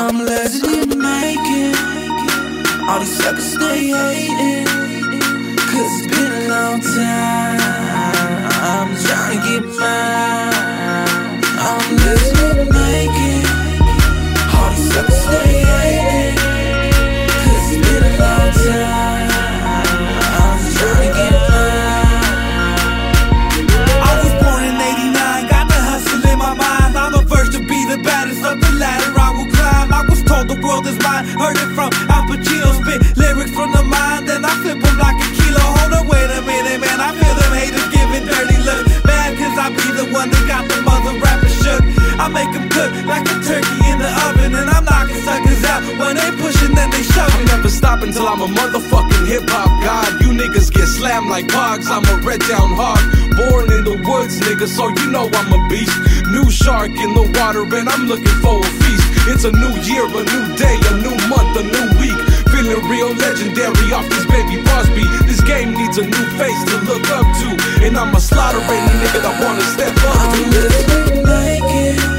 I'm less than making. All these suckers stay hating. Cause it's been a long time. I'm trying to get mine. I'm less than making. All these suckers stay hating. Cause it's been a long time. I'm trying to get mine. I was born in 89, got the hustle in my mind. I'm a verse to be the baddest of the ladder is mine, heard it from Al Pacino. Spit lyrics from the mind, then I flip them like a kilo. Hold on, wait a minute, man. I feel them haters giving dirty looks. Mad cause I be the one that got the mother rappers shook. I make them cook like a turkey in the oven, and I'm knocking suckers out when they pushing, then they shove. I'm never stopping till I'm a motherfucking hip hop god. You niggas get slammed like hogs. I'm a red down hog. Born in the woods, nigga, so you know I'm a beast. New shark in the water, and I'm looking for a feast. It's a new year, a new day, a new month, a new week. Feeling real legendary off this baby boss beat. This game needs a new face to look up to. And I'ma slaughter any nigga that wanna step up I'm to. living making. All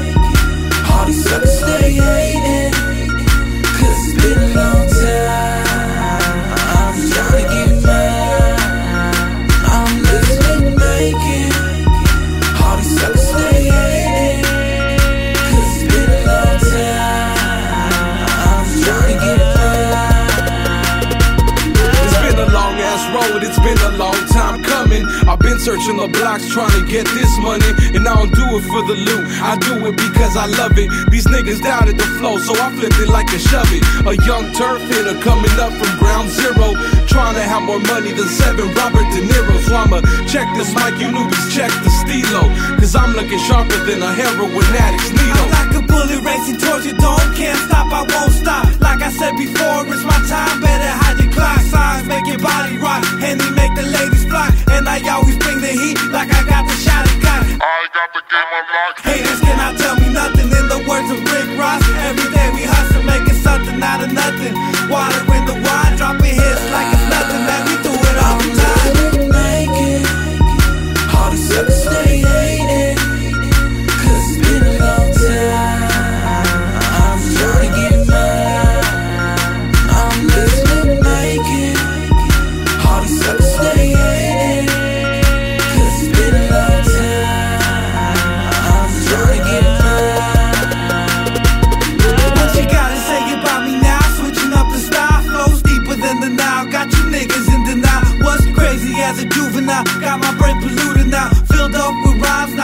road, it's been a long time coming. I've been searching the blocks trying to get this money, and I don't do it for the loot. I do it because I love it. These niggas doubted the flow, so I flipped it like a shove it. A young turf hitter coming up from ground zero, trying to have more money than seven Robert De Niro. So I'ma check this mic, you newbies check the stilo, cause I'm looking sharper than a heroin addict's needle. I'm like a bullet racing towards you, don't can't stop, I won't stop. Like I said before, it's my time, propagate my lock. Haters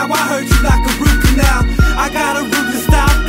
how I hurt you.